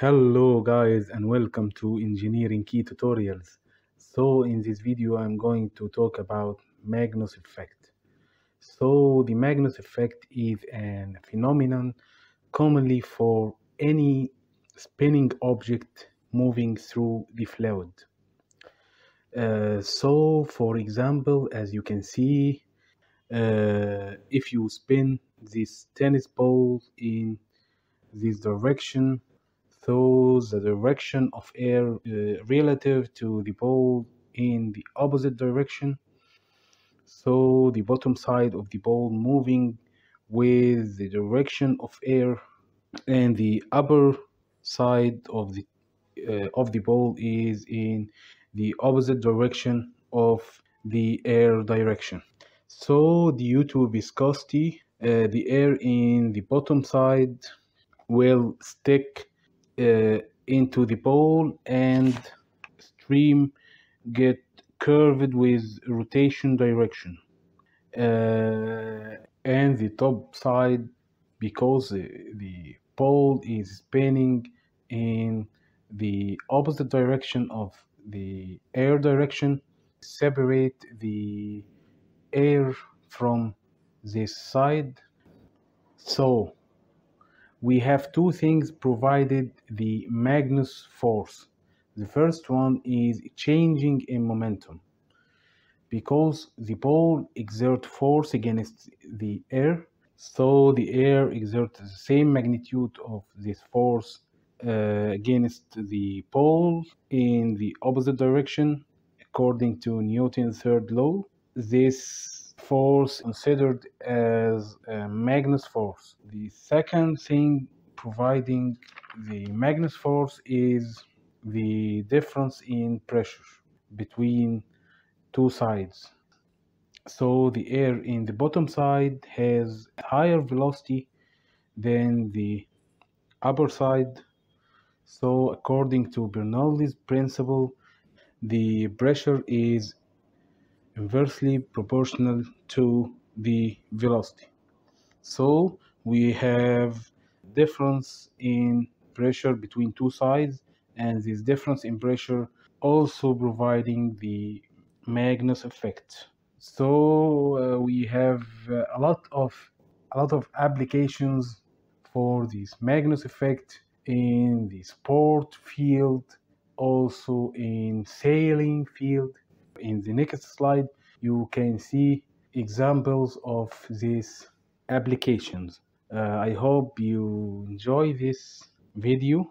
Hello guys and welcome to Engineering Key Tutorials. So in this video I'm going to talk about Magnus effect. So the Magnus effect is a phenomenon commonly for any spinning object moving through the fluid. Uh, so for example as you can see uh, if you spin this tennis ball in this direction so the direction of air uh, relative to the ball in the opposite direction. So the bottom side of the ball moving with the direction of air and the upper side of the uh, of the ball is in the opposite direction of the air direction. So due to viscosity uh, the air in the bottom side will stick uh, into the ball and stream get curved with rotation direction. Uh, and the top side because the, the pole is spinning in the opposite direction of the air direction separate the air from this side. So we have two things provided the Magnus force. The first one is changing in momentum because the ball exert force against the air so the air exerts the same magnitude of this force uh, against the pole in the opposite direction according to Newton's third law this force considered as a Magnus force. The second thing providing the Magnus force is the difference in pressure between two sides. So the air in the bottom side has higher velocity than the upper side. So according to Bernoulli's principle, the pressure is inversely proportional to the velocity. So we have difference in pressure between two sides and this difference in pressure also providing the Magnus effect. So uh, we have uh, a lot of a lot of applications for this Magnus effect in the sport field, also in sailing field. In the next slide, you can see examples of these applications. Uh, I hope you enjoy this video